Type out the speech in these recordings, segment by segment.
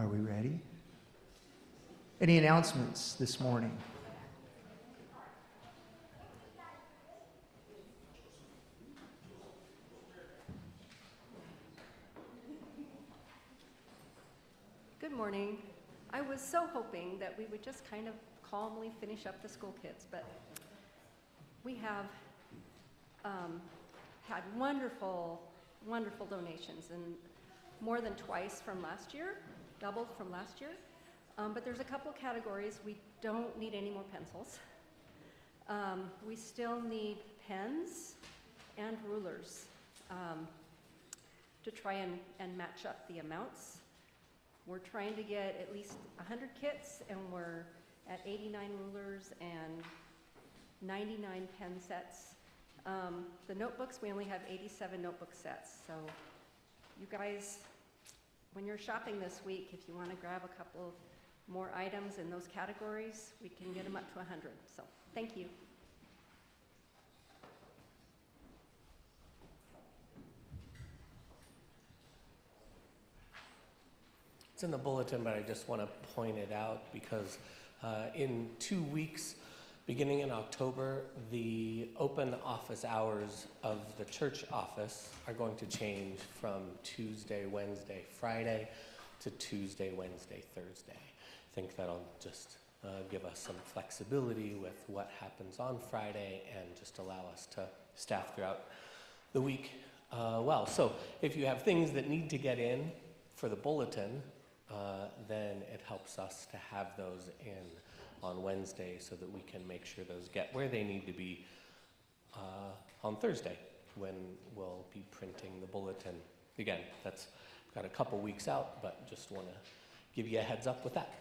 Are we ready? Any announcements this morning? Good morning. I was so hoping that we would just kind of calmly finish up the school kids, but we have um, had wonderful, wonderful donations, and more than twice from last year, doubled from last year. Um, but there's a couple categories we don't need any more pencils. Um, we still need pens and rulers um, to try and, and match up the amounts. We're trying to get at least 100 kits, and we're at 89 rulers and 99 pen sets. Um, the notebooks, we only have 87 notebook sets. So, you guys, when you're shopping this week, if you want to grab a couple more items in those categories, we can get them up to 100. So, thank you. It's in the bulletin, but I just want to point it out because uh, in two weeks, beginning in October, the open office hours of the church office are going to change from Tuesday, Wednesday, Friday to Tuesday, Wednesday, Thursday. I think that'll just uh, give us some flexibility with what happens on Friday and just allow us to staff throughout the week uh, well. So if you have things that need to get in for the bulletin, uh, then it helps us to have those in on Wednesday so that we can make sure those get where they need to be uh, on Thursday when we'll be printing the bulletin. Again, that's got a couple weeks out, but just want to give you a heads up with that.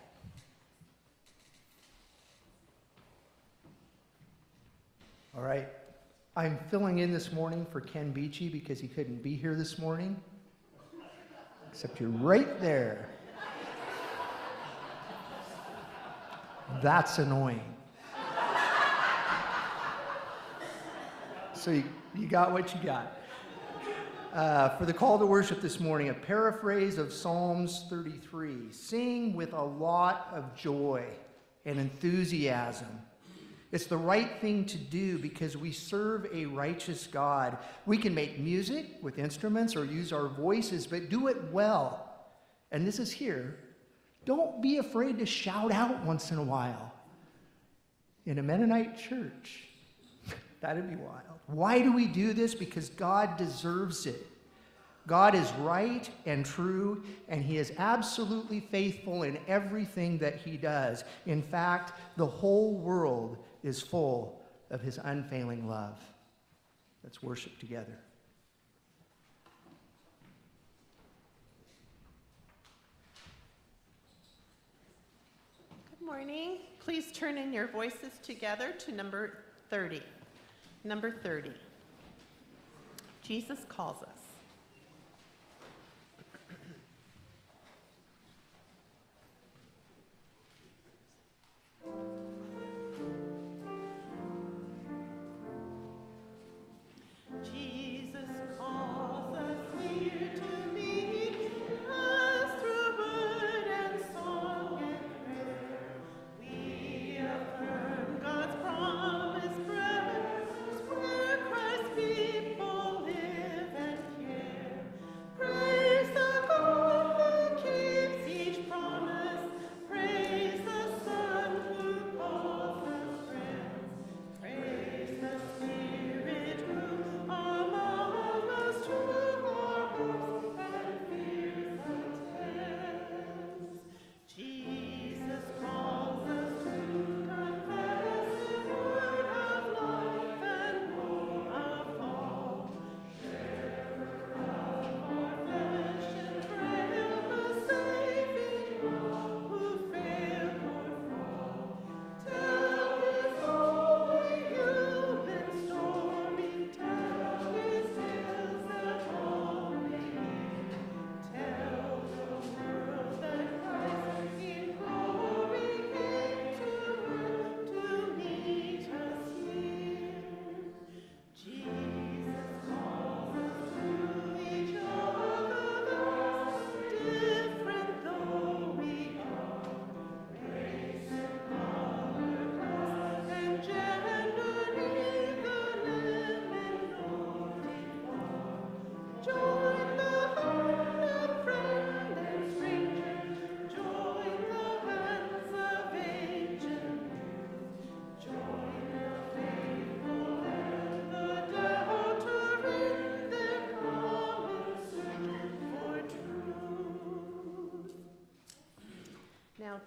All right. I'm filling in this morning for Ken Beachy because he couldn't be here this morning. Except you're right there. That's annoying. So you, you got what you got. Uh, for the call to worship this morning, a paraphrase of Psalms 33 Sing with a lot of joy and enthusiasm. It's the right thing to do because we serve a righteous God. We can make music with instruments or use our voices, but do it well. And this is here don't be afraid to shout out once in a while. In a Mennonite church, that'd be wild. Why do we do this? Because God deserves it. God is right and true, and He is absolutely faithful in everything that He does. In fact, the whole world is full of His unfailing love. Let's worship together. morning. Please turn in your voices together to number 30. Number 30. Jesus calls us.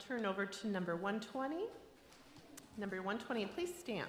turn over to number 120. Number 120, please stand.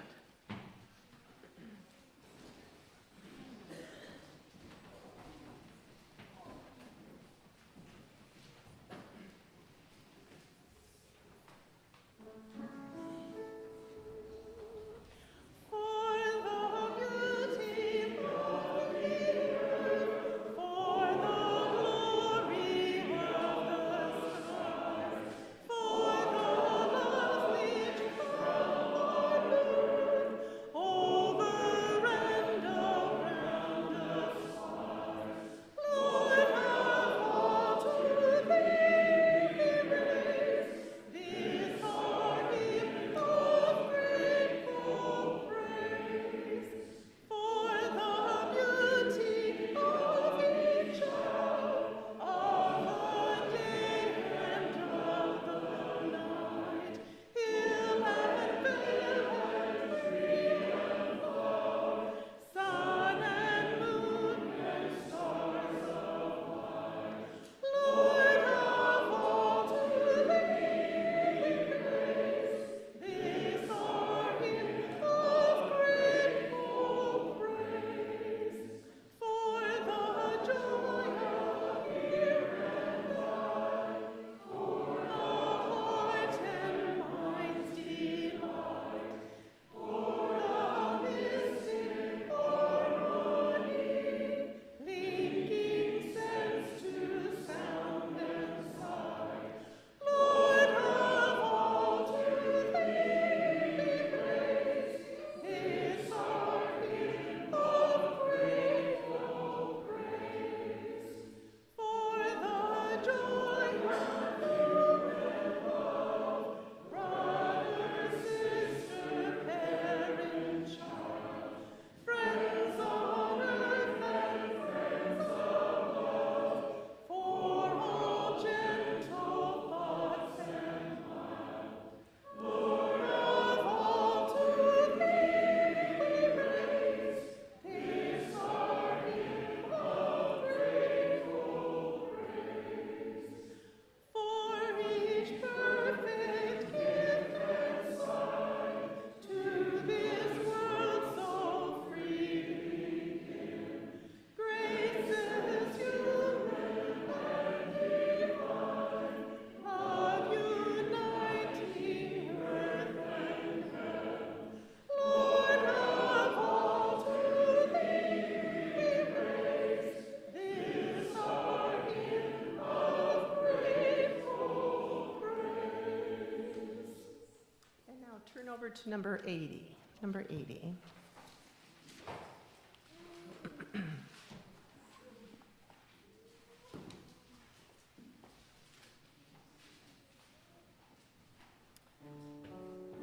to number 80. Number 80.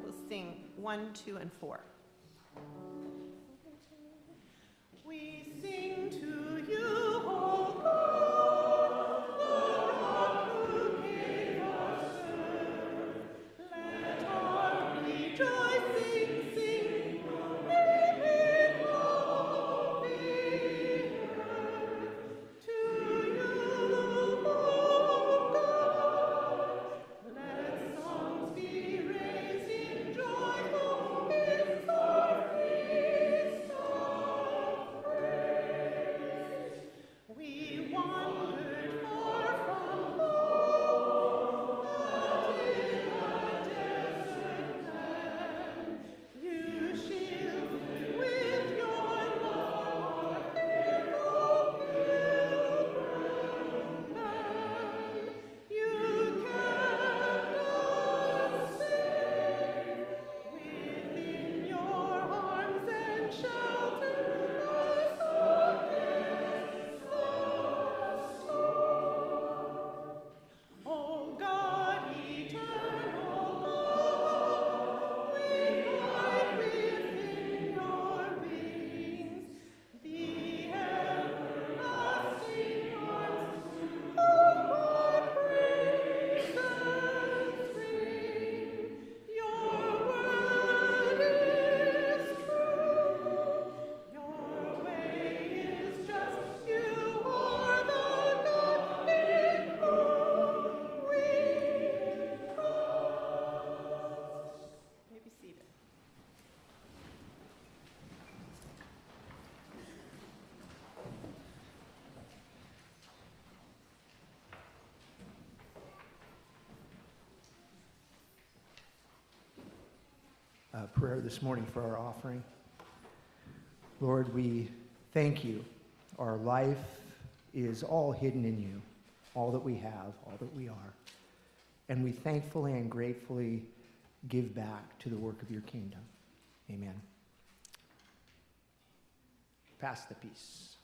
we'll sing one, two, and four. Uh, prayer this morning for our offering. Lord, we thank you. Our life is all hidden in you, all that we have, all that we are. And we thankfully and gratefully give back to the work of your kingdom. Amen. Pass the peace.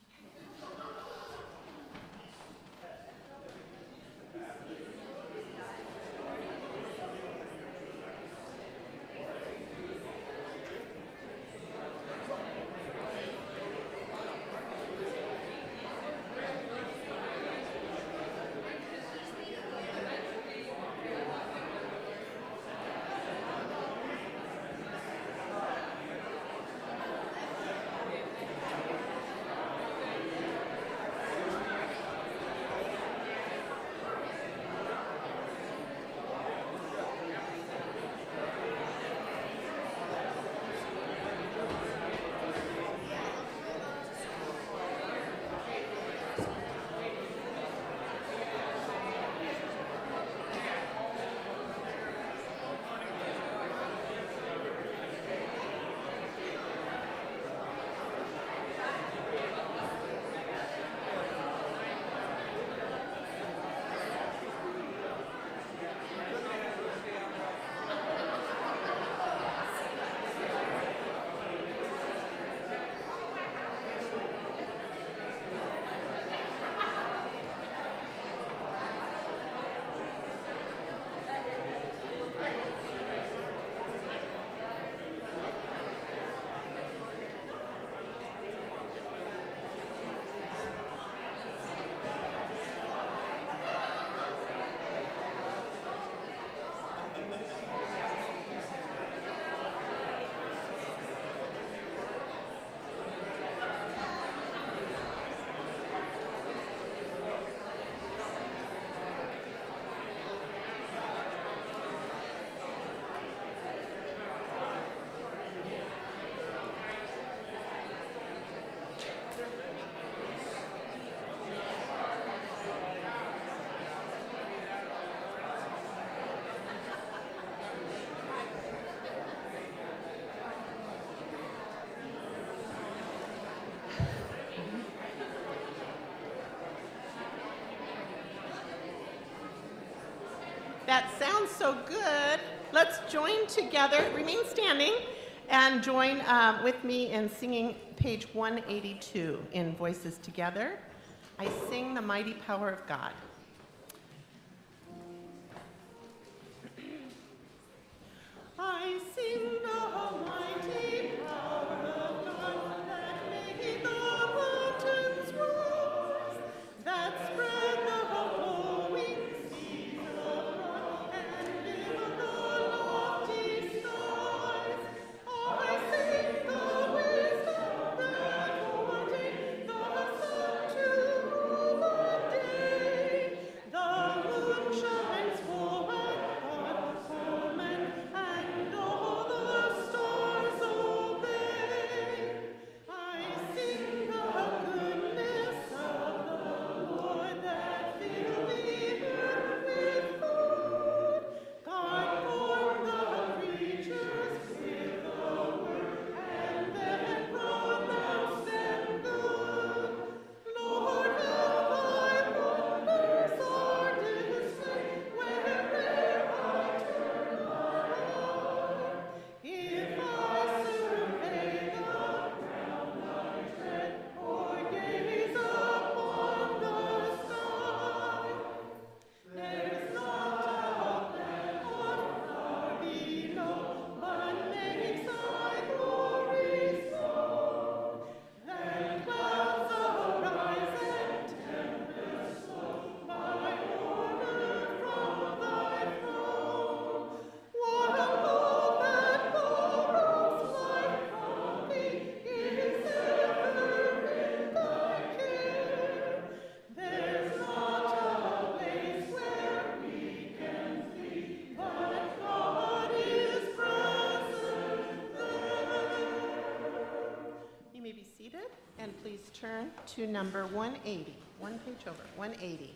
That sounds so good. Let's join together, remain standing, and join um, with me in singing page 182 in Voices Together. I sing the mighty power of God. To number 180, one page over, 180.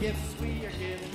Gifts we are given,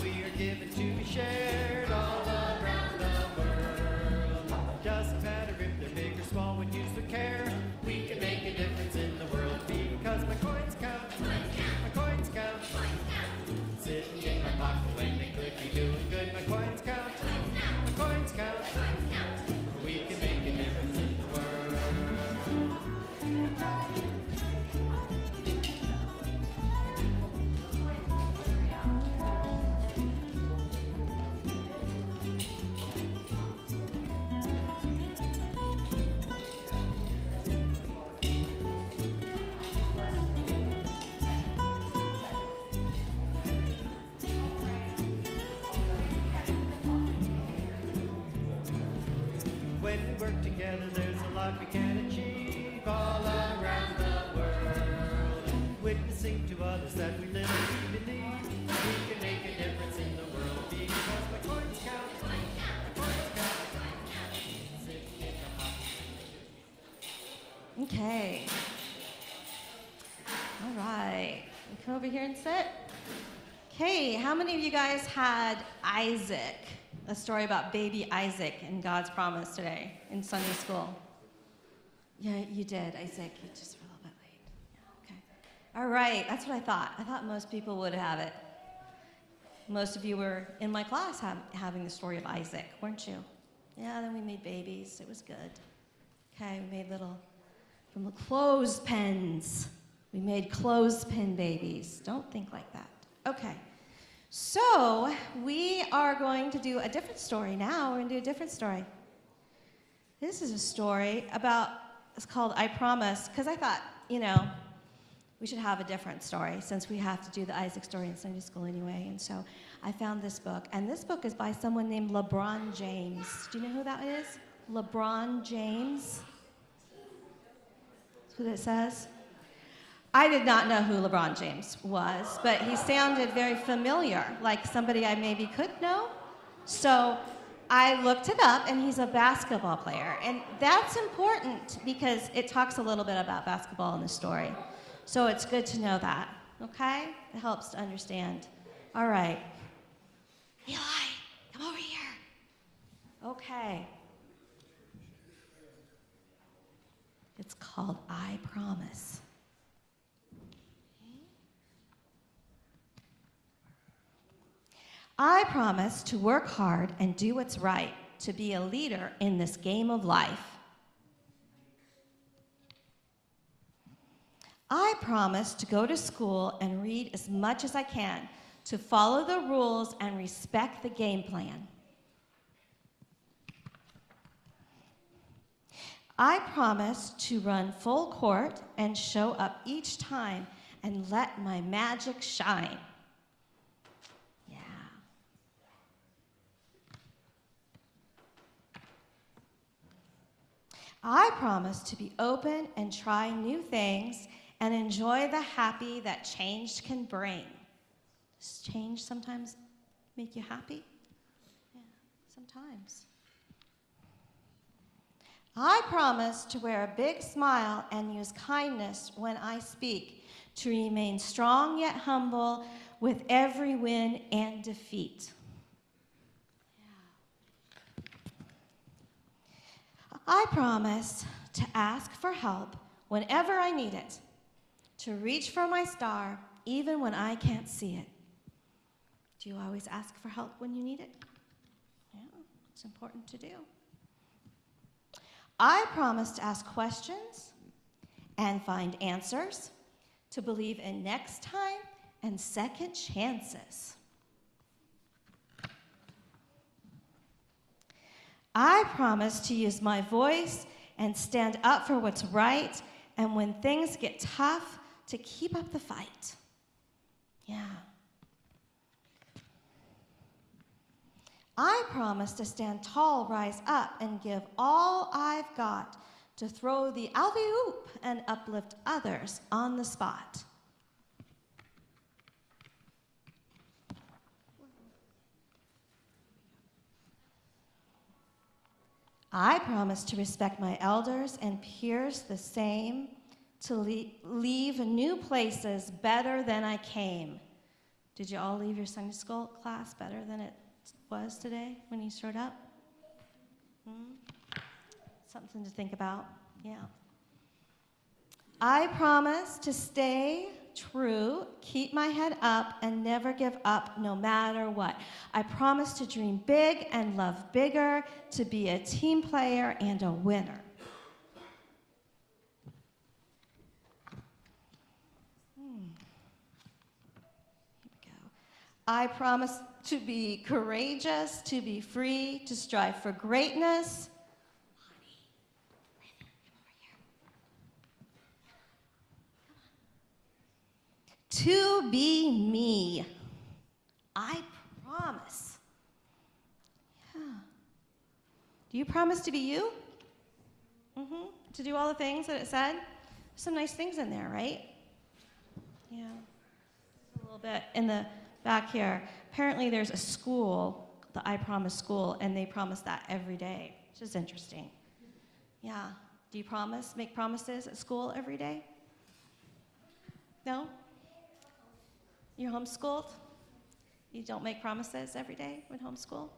together, there's a lot we can achieve all around the world. Witnessing to others that we live and we believe we can make a difference in the world because coins count. My count. Okay. All right. Come over here and sit. Okay, how many of you guys had Isaac, a story about baby Isaac and God's promise today in Sunday school? Yeah, you did, Isaac. You just were a little bit late. Yeah, okay. All right, that's what I thought. I thought most people would have it. Most of you were in my class ha- having the story of Isaac, weren't you? Yeah, then we made babies. It was good. Okay, we made little from the clothespins. We made clothespin babies. Don't think like that. Okay. So we are going to do a different story now. We're going to do a different story. This is a story about, it's called I Promise, because I thought, you know, we should have a different story since we have to do the Isaac story in Sunday school anyway. And so I found this book. And this book is by someone named LeBron James. Do you know who that is? LeBron James. That's what it says. I did not know who LeBron James was, but he sounded very familiar, like somebody I maybe could know. So I looked it up, and he's a basketball player. And that's important because it talks a little bit about basketball in the story. So it's good to know that, okay? It helps to understand. All right. Eli, come over here. Okay. It's called I Promise. I promise to work hard and do what's right, to be a leader in this game of life. I promise to go to school and read as much as I can, to follow the rules and respect the game plan. I promise to run full court and show up each time and let my magic shine. I promise to be open and try new things and enjoy the happy that change can bring. Does change sometimes make you happy? Yeah, sometimes. I promise to wear a big smile and use kindness when I speak, to remain strong yet humble with every win and defeat. I promise to ask for help whenever I need it, to reach for my star even when I can't see it. Do you always ask for help when you need it? Yeah, it's important to do. I promise to ask questions and find answers, to believe in next time and second chances. I promise to use my voice and stand up for what's right, and when things get tough, to keep up the fight. Yeah. I promise to stand tall, rise up, and give all I've got to throw the alley oop and uplift others on the spot. I promise to respect my elders and peers the same, to le- leave new places better than I came. Did you all leave your Sunday school class better than it was today when you showed up? Hmm? Something to think about, yeah. I promise to stay true, keep my head up, and never give up no matter what. I promise to dream big and love bigger, to be a team player and a winner. Hmm. Here we go. I promise to be courageous, to be free, to strive for greatness. To be me. I promise. Yeah. Do you promise to be you? Mm-hmm. To do all the things that it said? Some nice things in there, right? Yeah. A little bit in the back here. Apparently, there's a school, the I Promise School, and they promise that every day, which is interesting. Yeah. Do you promise, make promises at school every day? No? You're homeschooled? You don't make promises every day when homeschool?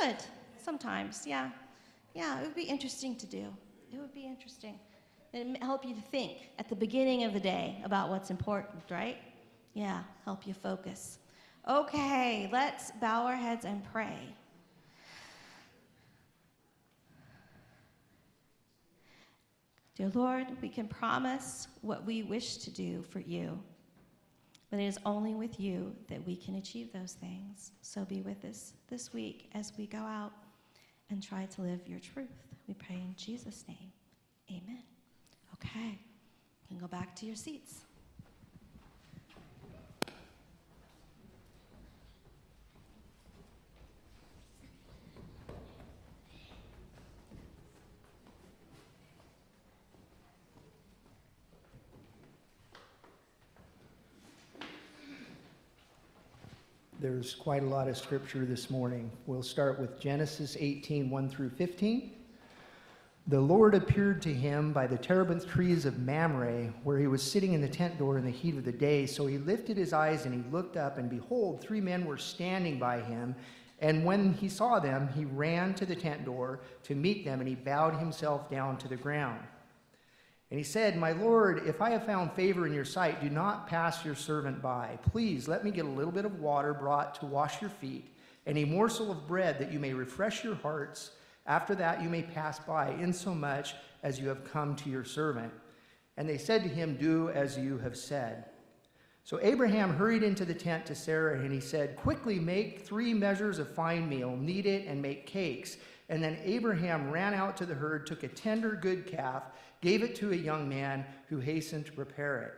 Good. Sometimes, yeah. Yeah, it would be interesting to do. It would be interesting. It'd help you to think at the beginning of the day about what's important, right? Yeah, help you focus. Okay, let's bow our heads and pray. Dear Lord, we can promise what we wish to do for you, but it is only with you that we can achieve those things. So be with us this week as we go out and try to live your truth. We pray in Jesus' name. Amen. Okay, you can go back to your seats. There's quite a lot of scripture this morning. We'll start with Genesis 18 1 through 15. The Lord appeared to him by the terebinth trees of Mamre, where he was sitting in the tent door in the heat of the day. So he lifted his eyes and he looked up, and behold, three men were standing by him. And when he saw them, he ran to the tent door to meet them, and he bowed himself down to the ground. And he said, My Lord, if I have found favor in your sight, do not pass your servant by. Please let me get a little bit of water brought to wash your feet, and a morsel of bread that you may refresh your hearts. After that, you may pass by, insomuch as you have come to your servant. And they said to him, Do as you have said. So Abraham hurried into the tent to Sarah, and he said, Quickly make three measures of fine meal, knead it, and make cakes. And then Abraham ran out to the herd, took a tender, good calf, gave it to a young man who hastened to prepare it.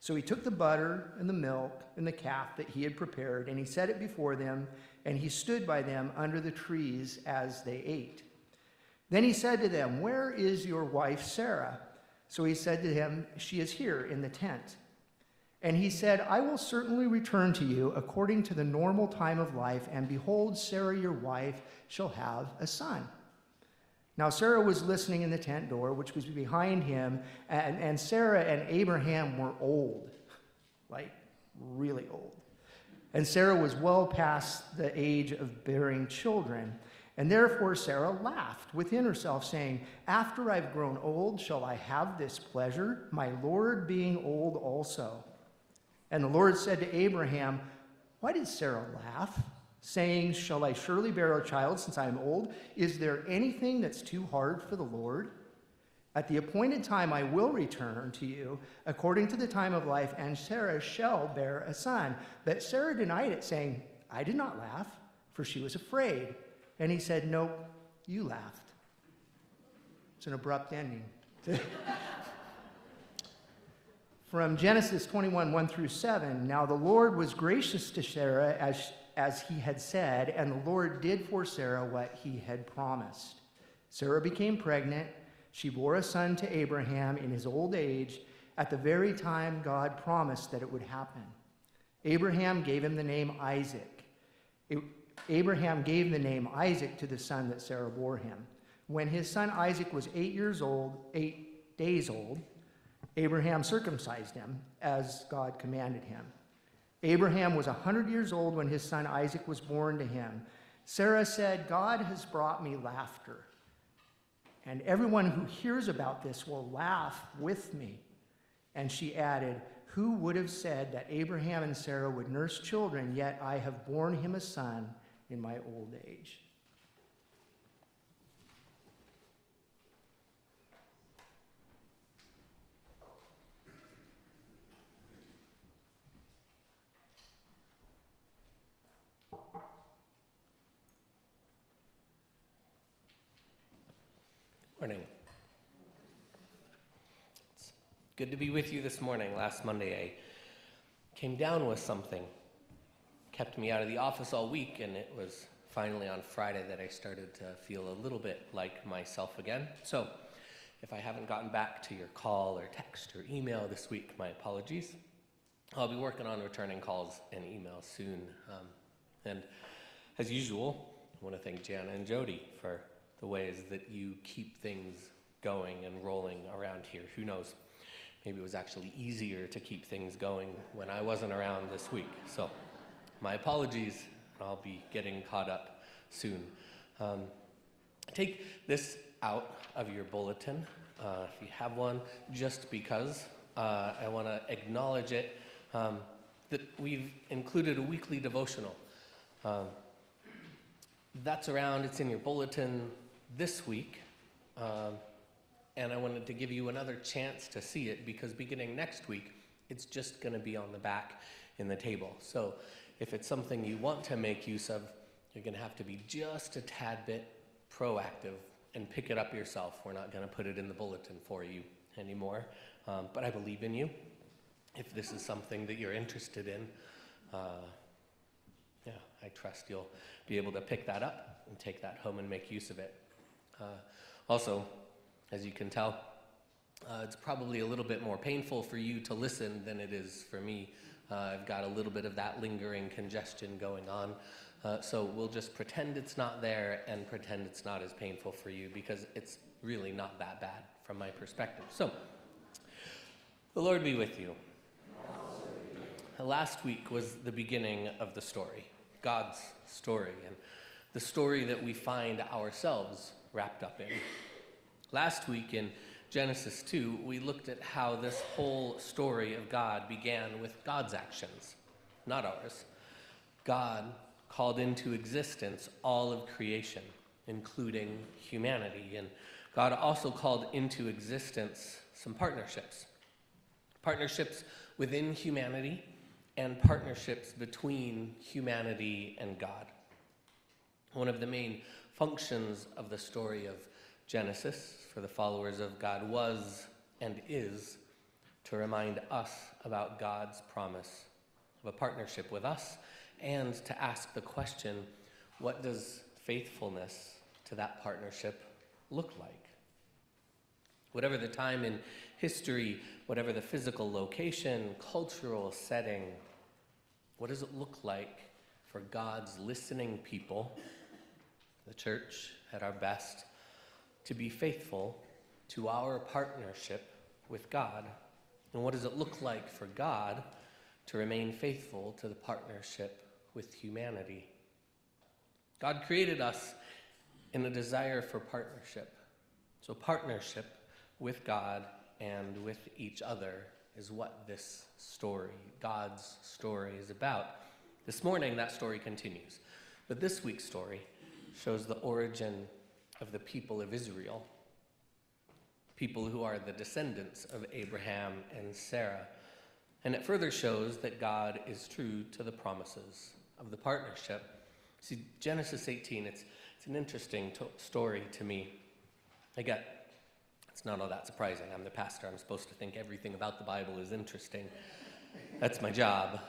So he took the butter and the milk and the calf that he had prepared, and he set it before them, and he stood by them under the trees as they ate. Then he said to them, Where is your wife Sarah? So he said to him, She is here in the tent. And he said, I will certainly return to you according to the normal time of life, and behold, Sarah your wife shall have a son. Now, Sarah was listening in the tent door, which was behind him, and, and Sarah and Abraham were old, like really old. And Sarah was well past the age of bearing children. And therefore Sarah laughed within herself, saying, After I've grown old, shall I have this pleasure, my Lord being old also? And the Lord said to Abraham, Why did Sarah laugh? Saying, Shall I surely bear a child since I am old? Is there anything that's too hard for the Lord? At the appointed time I will return to you according to the time of life, and Sarah shall bear a son. But Sarah denied it, saying, I did not laugh, for she was afraid. And he said, Nope, you laughed. It's an abrupt ending. From Genesis 21, 1 through 7. Now the Lord was gracious to Sarah as as he had said, and the Lord did for Sarah what he had promised. Sarah became pregnant. She bore a son to Abraham in his old age at the very time God promised that it would happen. Abraham gave him the name Isaac. A- Abraham gave the name Isaac to the son that Sarah bore him. When his son Isaac was eight years old, eight days old, Abraham circumcised him as God commanded him. Abraham was a 100 years old when his son Isaac was born to him. Sarah said, God has brought me laughter, and everyone who hears about this will laugh with me. And she added, Who would have said that Abraham and Sarah would nurse children, yet I have borne him a son in my old age? Morning. It's good to be with you this morning. Last Monday, I came down with something, kept me out of the office all week, and it was finally on Friday that I started to feel a little bit like myself again. So, if I haven't gotten back to your call or text or email this week, my apologies. I'll be working on returning calls and emails soon. Um, and as usual, I want to thank Jana and Jody for the ways that you keep things going and rolling around here. Who knows? Maybe it was actually easier to keep things going when I wasn't around this week. So, my apologies. I'll be getting caught up soon. Um, take this out of your bulletin uh, if you have one, just because uh, I want to acknowledge it um, that we've included a weekly devotional. Um, that's around, it's in your bulletin this week. Um, and I wanted to give you another chance to see it because beginning next week, it's just going to be on the back in the table. So if it's something you want to make use of, you're going to have to be just a tad bit proactive and pick it up yourself. We're not going to put it in the bulletin for you anymore. Um, but I believe in you. If this is something that you're interested in, uh, yeah, I trust you'll be able to pick that up and take that home and make use of it. Uh, also, as you can tell, uh, it's probably a little bit more painful for you to listen than it is for me. Uh, I've got a little bit of that lingering congestion going on. Uh, so we'll just pretend it's not there and pretend it's not as painful for you because it's really not that bad from my perspective. So, the Lord be with you. Last week was the beginning of the story, God's story, and the story that we find ourselves wrapped up in. Last week in Genesis 2, we looked at how this whole story of God began with God's actions, not ours. God called into existence all of creation, including humanity. And God also called into existence some partnerships partnerships within humanity and partnerships between humanity and God. One of the main functions of the story of Genesis for the followers of God was and is to remind us about God's promise of a partnership with us and to ask the question what does faithfulness to that partnership look like? Whatever the time in history, whatever the physical location, cultural setting, what does it look like for God's listening people, the church at our best, to be faithful to our partnership with God? And what does it look like for God to remain faithful to the partnership with humanity? God created us in a desire for partnership. So, partnership with God and with each other is what this story, God's story, is about. This morning, that story continues. But this week's story shows the origin of the people of Israel, people who are the descendants of Abraham and Sarah. And it further shows that God is true to the promises of the partnership. See, Genesis 18, it's, it's an interesting to- story to me. I get it's not all that surprising. I'm the pastor. I'm supposed to think everything about the Bible is interesting. That's my job.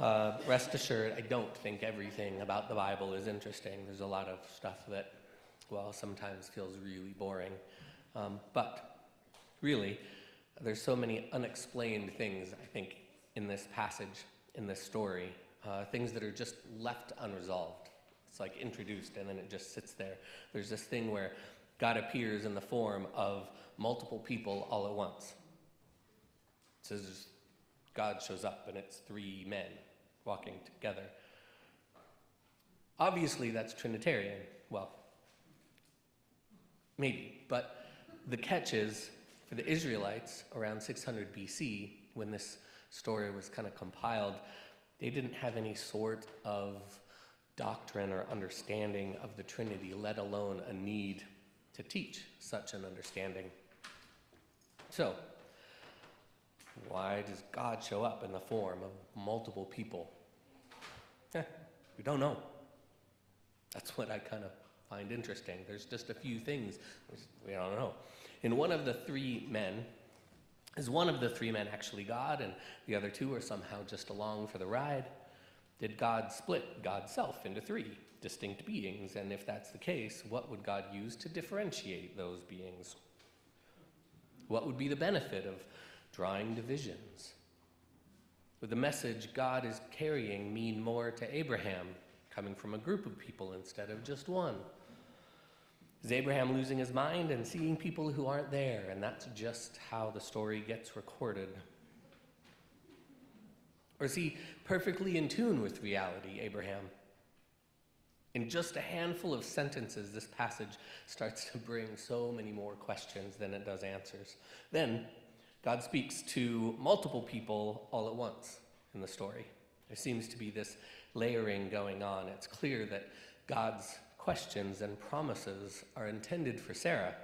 Uh, rest assured, I don't think everything about the Bible is interesting. There's a lot of stuff that, well, sometimes feels really boring. Um, but really, there's so many unexplained things, I think, in this passage, in this story, uh, things that are just left unresolved. It's like introduced and then it just sits there. There's this thing where God appears in the form of multiple people all at once. It says God shows up and it's three men walking together. Obviously, that's Trinitarian. Well, maybe. But the catch is for the Israelites around 600 BC, when this story was kind of compiled, they didn't have any sort of doctrine or understanding of the Trinity, let alone a need to teach such an understanding. So, why does God show up in the form of multiple people? Eh, we don't know. That's what I kind of find interesting. There's just a few things we don't know. In one of the three men, is one of the three men actually God, and the other two are somehow just along for the ride? Did God split God's self into three distinct beings? And if that's the case, what would God use to differentiate those beings? What would be the benefit of drawing divisions? Would the message God is carrying mean more to Abraham, coming from a group of people instead of just one? Is Abraham losing his mind and seeing people who aren't there? And that's just how the story gets recorded. Or is he perfectly in tune with reality, Abraham? In just a handful of sentences, this passage starts to bring so many more questions than it does answers. Then, God speaks to multiple people all at once in the story. There seems to be this layering going on. It's clear that God's questions and promises are intended for Sarah,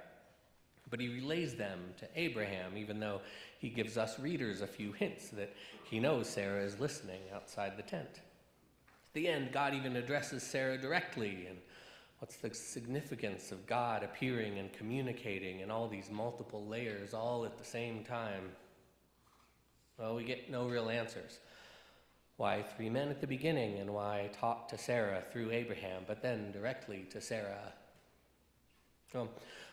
but he relays them to Abraham, even though he gives us readers a few hints that he knows Sarah is listening outside the tent. At the end, God even addresses Sarah directly, and what's the significance of God appearing and communicating in all these multiple layers all at the same time? Well, we get no real answers. Why three men at the beginning, and why talk to Sarah through Abraham, but then directly to Sarah? Well,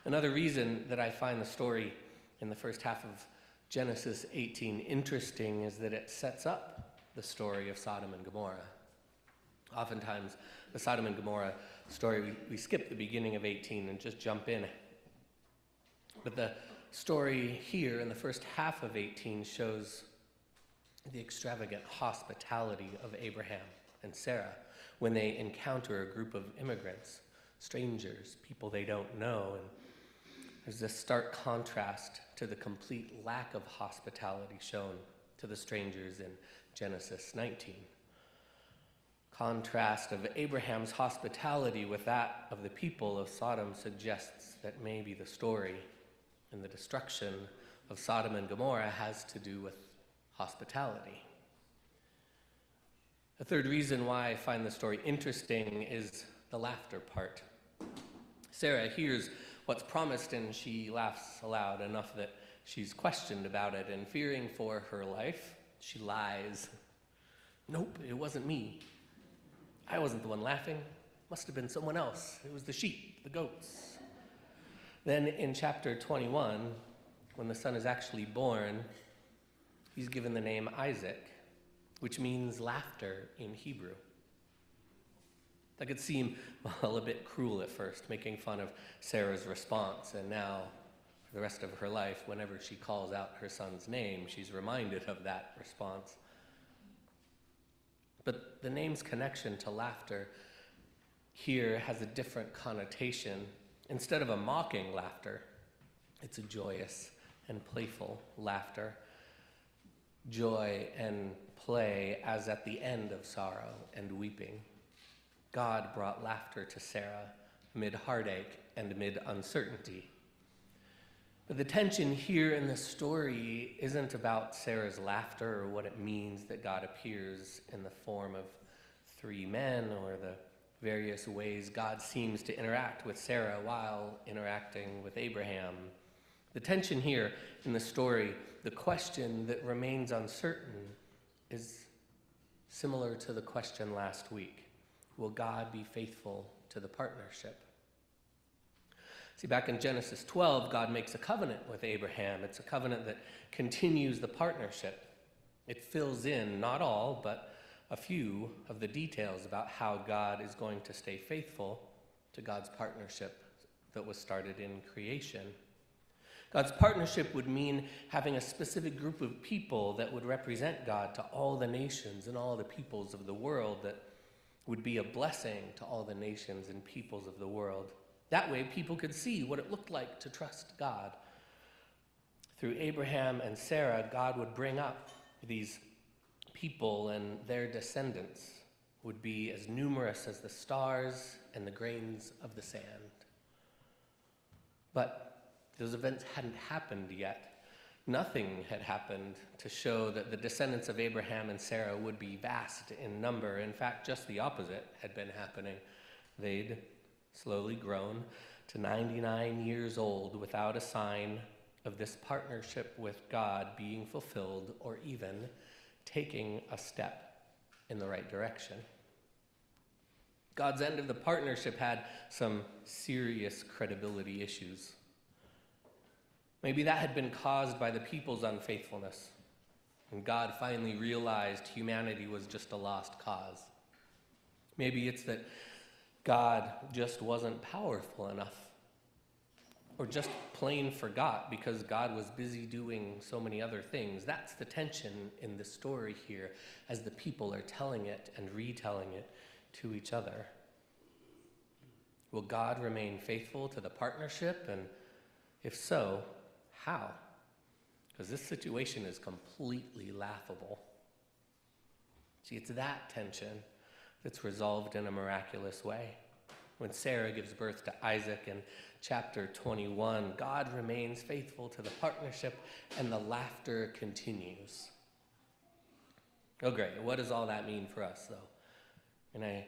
another reason that I find the story in the first half of Genesis 18 interesting is that it sets up the story of Sodom and Gomorrah. Oftentimes, the Sodom and Gomorrah story, we, we skip the beginning of 18 and just jump in. But the story here in the first half of 18 shows the extravagant hospitality of Abraham and Sarah when they encounter a group of immigrants, strangers, people they don't know. And there's this stark contrast to the complete lack of hospitality shown to the strangers in Genesis 19. Contrast of Abraham's hospitality with that of the people of Sodom suggests that maybe the story and the destruction of Sodom and Gomorrah has to do with hospitality. A third reason why I find the story interesting is the laughter part. Sarah hears what's promised and she laughs aloud enough that she's questioned about it and fearing for her life, she lies. Nope, it wasn't me. I wasn't the one laughing. Must have been someone else. It was the sheep, the goats. Then in chapter 21, when the son is actually born, he's given the name Isaac, which means laughter in Hebrew. That could seem, well, a bit cruel at first, making fun of Sarah's response, and now, for the rest of her life, whenever she calls out her son's name, she's reminded of that response. But the name's connection to laughter here has a different connotation. Instead of a mocking laughter, it's a joyous and playful laughter. Joy and play as at the end of sorrow and weeping. God brought laughter to Sarah amid heartache and amid uncertainty. But the tension here in the story isn't about Sarah's laughter or what it means that God appears in the form of three men or the various ways God seems to interact with Sarah while interacting with Abraham. The tension here in the story, the question that remains uncertain is similar to the question last week Will God be faithful to the partnership? See, back in Genesis 12, God makes a covenant with Abraham. It's a covenant that continues the partnership. It fills in, not all, but a few of the details about how God is going to stay faithful to God's partnership that was started in creation. God's partnership would mean having a specific group of people that would represent God to all the nations and all the peoples of the world that would be a blessing to all the nations and peoples of the world. That way, people could see what it looked like to trust God. Through Abraham and Sarah, God would bring up these people, and their descendants would be as numerous as the stars and the grains of the sand. But those events hadn't happened yet. Nothing had happened to show that the descendants of Abraham and Sarah would be vast in number. In fact, just the opposite had been happening. They'd slowly grown to 99 years old without a sign of this partnership with God being fulfilled or even taking a step in the right direction. God's end of the partnership had some serious credibility issues. Maybe that had been caused by the people's unfaithfulness, and God finally realized humanity was just a lost cause. Maybe it's that God just wasn't powerful enough, or just plain forgot because God was busy doing so many other things. That's the tension in the story here as the people are telling it and retelling it to each other. Will God remain faithful to the partnership? And if so, how? Because this situation is completely laughable. See, it's that tension that's resolved in a miraculous way. When Sarah gives birth to Isaac in chapter 21, God remains faithful to the partnership and the laughter continues. Oh, great. What does all that mean for us, though? And I,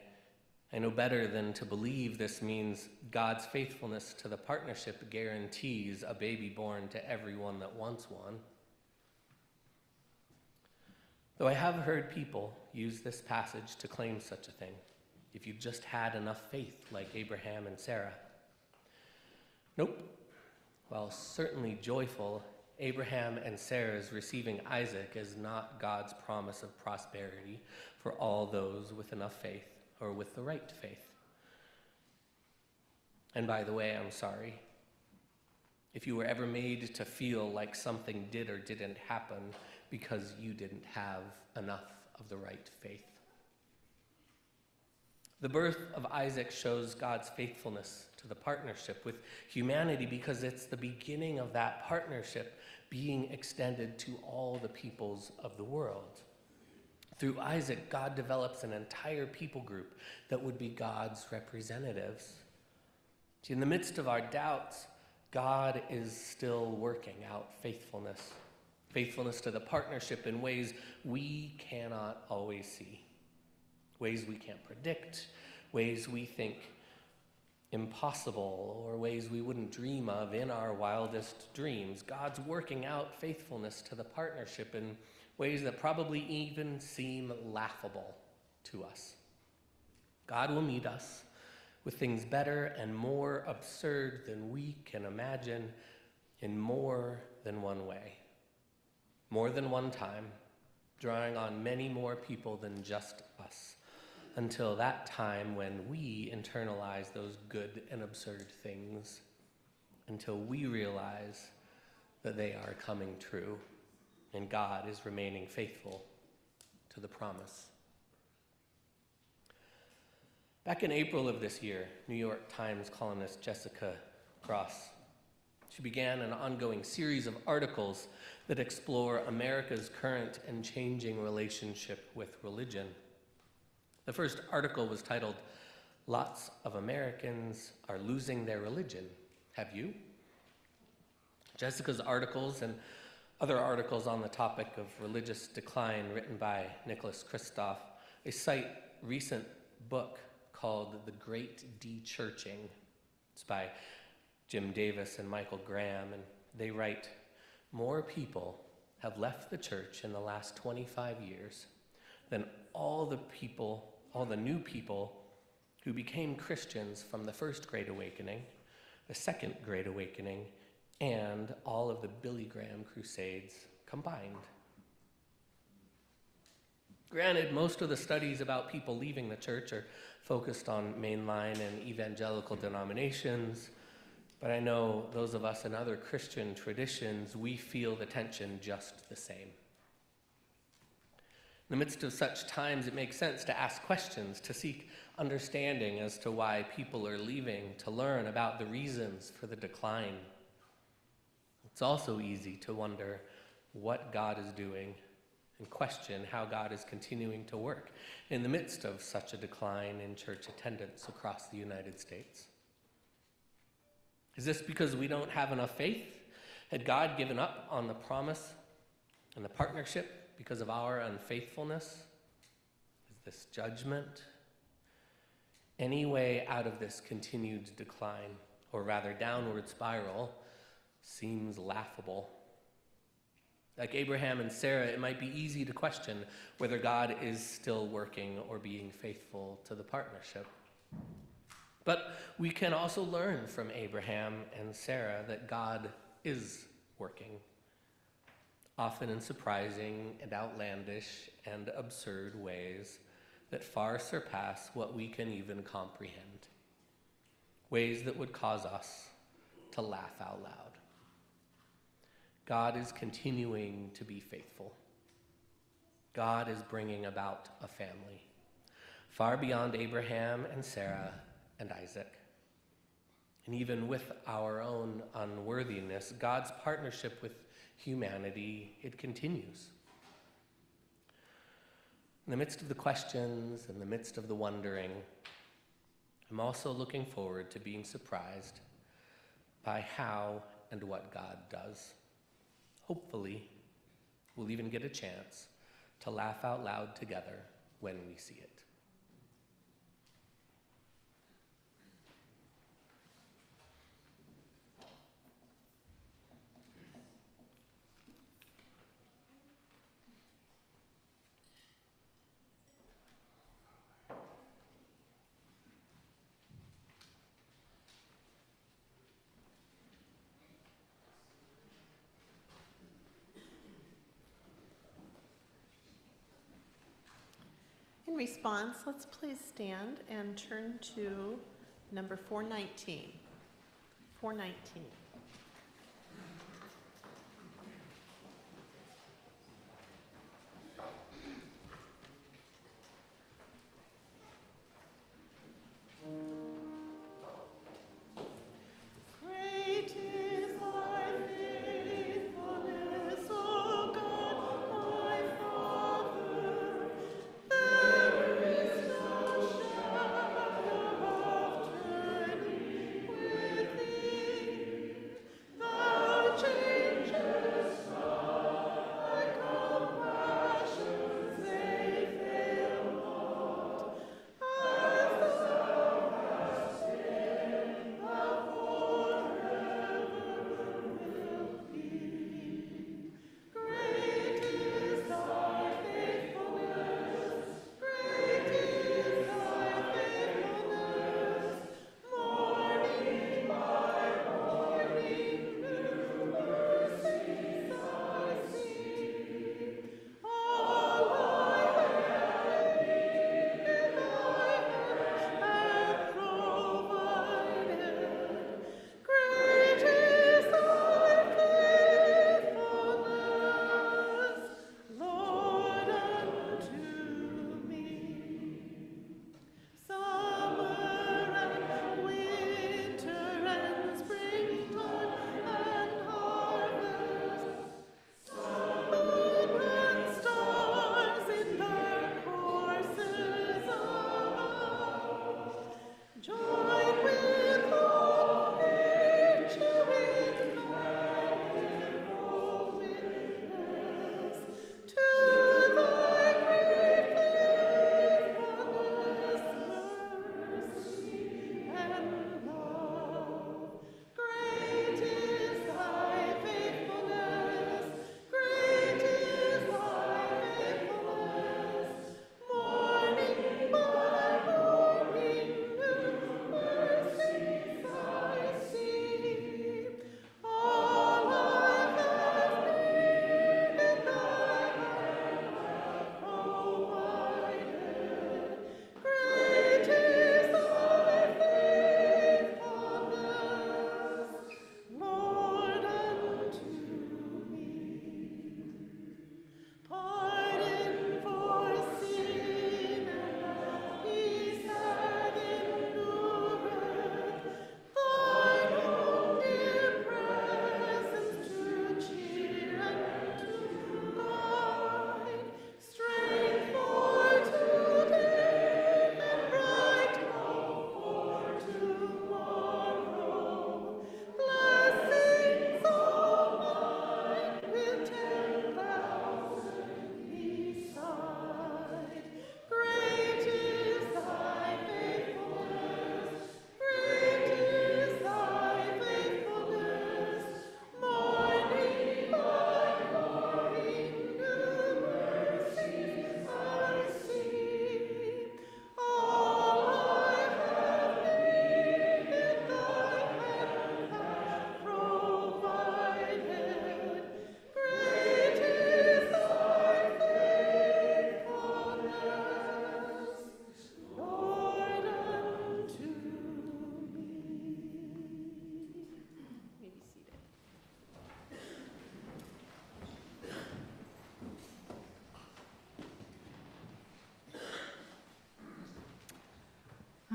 I know better than to believe this means God's faithfulness to the partnership guarantees a baby born to everyone that wants one. Though I have heard people use this passage to claim such a thing, if you just had enough faith like Abraham and Sarah. Nope. While certainly joyful, Abraham and Sarah's receiving Isaac is not God's promise of prosperity for all those with enough faith or with the right faith. And by the way, I'm sorry. If you were ever made to feel like something did or didn't happen because you didn't have enough of the right faith. The birth of Isaac shows God's faithfulness to the partnership with humanity because it's the beginning of that partnership being extended to all the peoples of the world. Through Isaac, God develops an entire people group that would be God's representatives. See, in the midst of our doubts, God is still working out faithfulness. Faithfulness to the partnership in ways we cannot always see, ways we can't predict, ways we think impossible, or ways we wouldn't dream of in our wildest dreams. God's working out faithfulness to the partnership in ways that probably even seem laughable to us. God will meet us with things better and more absurd than we can imagine in more than one way, more than one time, drawing on many more people than just us, until that time when we internalize those good and absurd things, until we realize that they are coming true and God is remaining faithful to the promise. Back in April of this year, New York Times columnist Jessica Grose she began an ongoing series of articles that explore America's current and changing relationship with religion. The first article was titled, Lots of Americans Are Losing Their Religion. Have you? Jessica's articles and other articles on the topic of religious decline written by Nicholas Kristof. They cite recent book called The Great Dechurching. It's by Jim Davis and Michael Graham, and they write, more people have left the church in the last 25 years than all the people, all the new people who became Christians from the first Great Awakening, the second Great Awakening, and all of the Billy Graham Crusades combined. Granted, most of the studies about people leaving the church are focused on mainline and evangelical denominations, but I know those of us in other Christian traditions, we feel the tension just the same. In the midst of such times, it makes sense to ask questions, to seek understanding as to why people are leaving, to learn about the reasons for the decline. It's also easy to wonder what God is doing and question how God is continuing to work in the midst of such a decline in church attendance across the United States. Is this because we don't have enough faith? Had God given up on the promise and the partnership because of our unfaithfulness? Is this judgment? Any way out of this continued decline, or rather downward spiral, seems laughable. Like Abraham and Sarah, it might be easy to question whether God is still working or being faithful to the partnership. But we can also learn from Abraham and Sarah that God is working, often in surprising and outlandish and absurd ways that far surpass what we can even comprehend, ways that would cause us to laugh out loud. God is continuing to be faithful. God is bringing about a family, far beyond Abraham and Sarah and Isaac. And even with our own unworthiness, God's partnership with humanity, it continues. In the midst of the questions, in the midst of the wondering, I'm also looking forward to being surprised by how and what God does. Hopefully, we'll even get a chance to laugh out loud together when we see it. In response, let's please stand and turn to number 419. 419.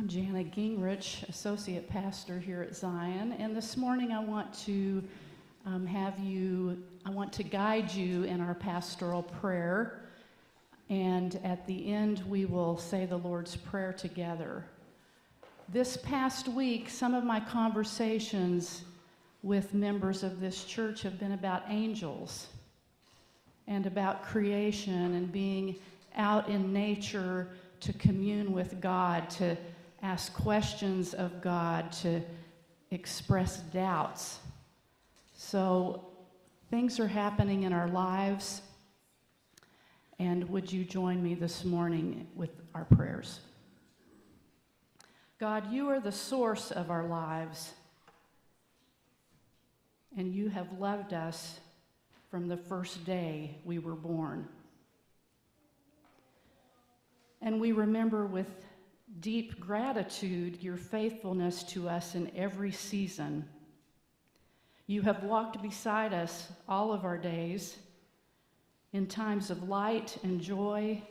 Jana Gingrich, Associate Pastor here at Zion, and this morning I want to um, have you, I want to guide you in our pastoral prayer. And at the end, we will say the Lord's Prayer together. This past week, some of my conversations with members of this church have been about angels and about creation and being out in nature to commune with God, to ask questions of God, to express doubts. So things are happening in our lives. And would you join me this morning with our prayers? God, you are the source of our lives, and you have loved us from the first day we were born. And we remember with deep gratitude your faithfulness to us in every season. You have walked beside us all of our days in times of light and joy,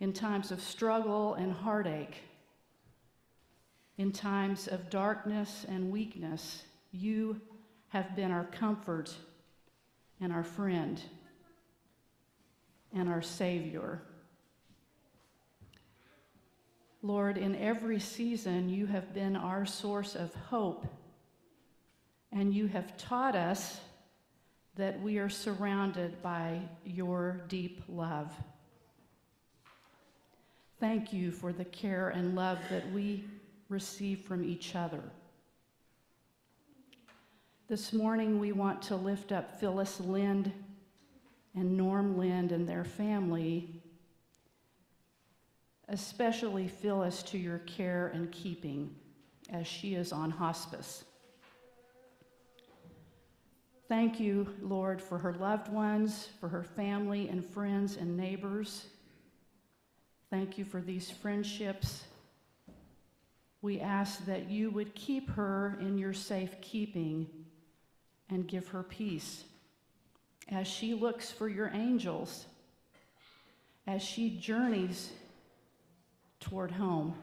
in times of struggle and heartache, in times of darkness and weakness. You have been our comfort and our friend and our Savior. Lord, in every season, you have been our source of hope, and you have taught us that we are surrounded by your deep love. Thank you for the care and love that we receive from each other. This morning, we want to lift up Phyllis Lind and Norm Lind and their family especially Phyllis to your care and keeping as she is on hospice. Thank you, Lord, for her loved ones, for her family and friends and neighbors. Thank you for these friendships. We ask that you would keep her in your safe keeping and give her peace as she looks for your angels, as she journeys toward home.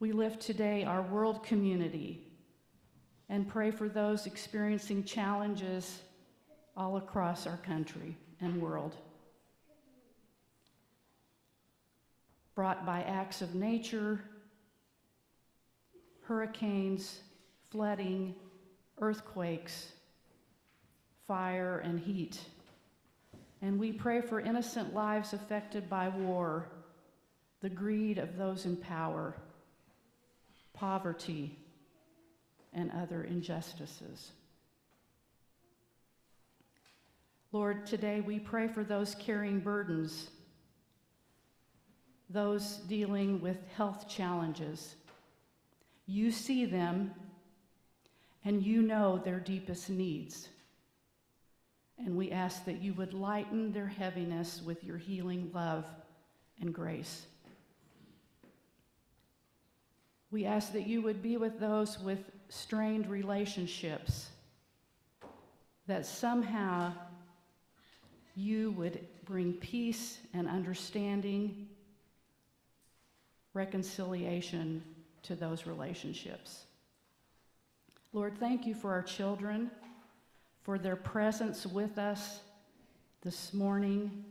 We lift today our world community and pray for those experiencing challenges all across our country and world. Brought by acts of nature, hurricanes, flooding, earthquakes, fire, and heat. And we pray for innocent lives affected by war, the greed of those in power, poverty, and other injustices. Lord, today we pray for those carrying burdens, those dealing with health challenges. You see them, and you know their deepest needs. And we ask that you would lighten their heaviness with your healing love and grace. We ask that you would be with those with strained relationships, that somehow you would bring peace and understanding, reconciliation to those relationships. Lord, thank you for our children for their presence with us this morning,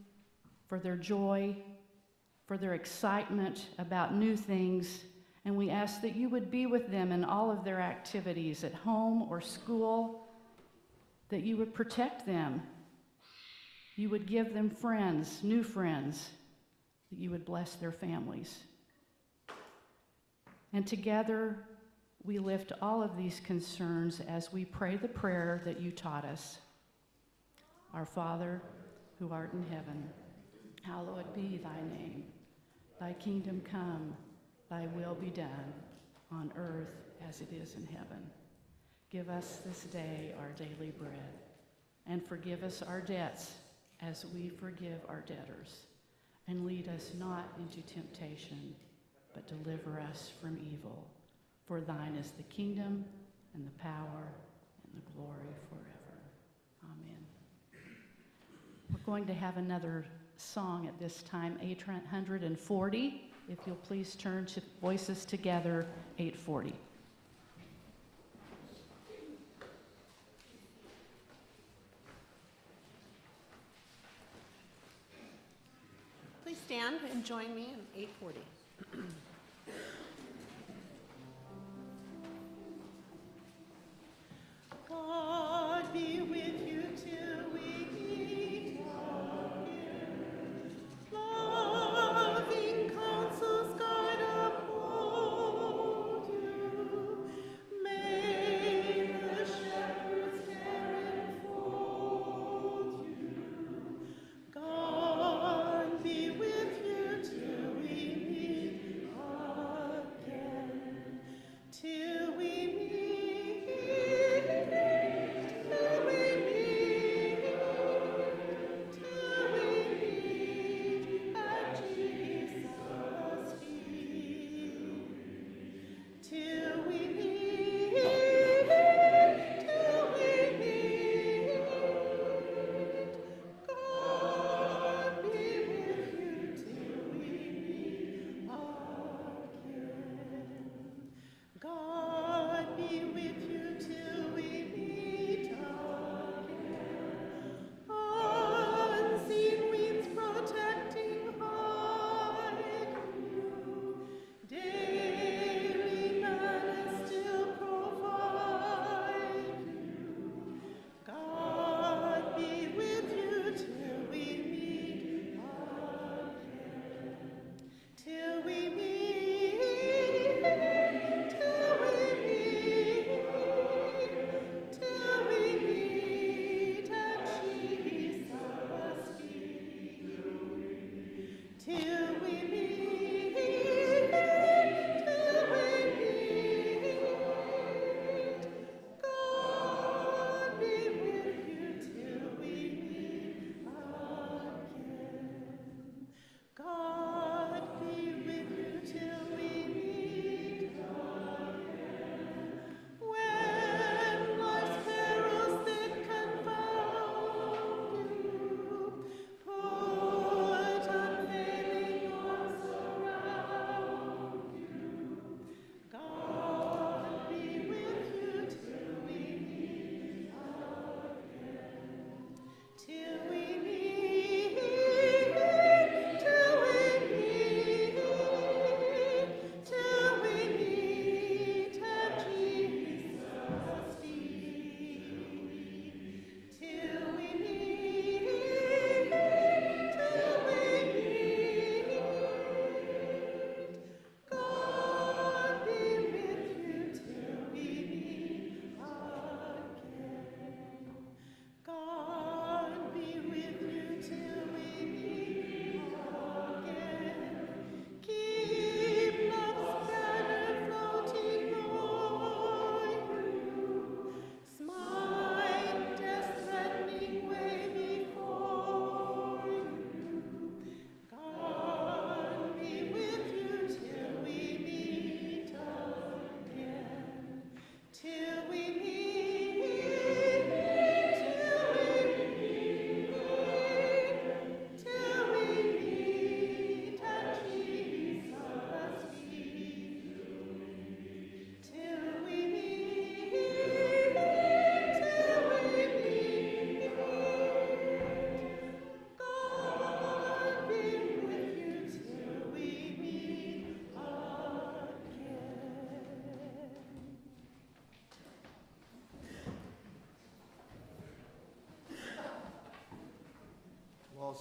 for their joy, for their excitement about new things. And we ask that you would be with them in all of their activities at home or school, that you would protect them. You would give them friends, new friends, that you would bless their families. And together, we lift all of these concerns as we pray the prayer that you taught us. Our Father, who art in heaven, hallowed be thy name. Thy kingdom come, thy will be done, on earth as it is in heaven. Give us this day our daily bread, and forgive us our debts as we forgive our debtors. And lead us not into temptation, but deliver us from evil. For thine is the kingdom and the power and the glory forever. Amen. We're going to have another song at this time, 840. If you'll please turn to Voices Together, 840. Please stand and join me in 840. God be with you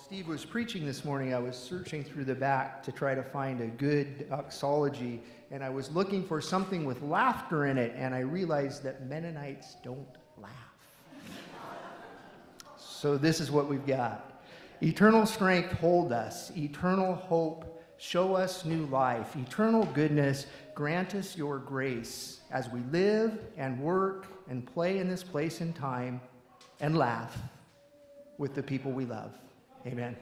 Steve was preaching this morning, I was searching through the back to try to find a good doxology, and I was looking for something with laughter in it, and I realized that Mennonites don't laugh. So this is what we've got. Eternal strength hold us, eternal hope show us new life, eternal goodness grant us your grace as we live and work and play in this place and time and laugh with the people we love. Amen.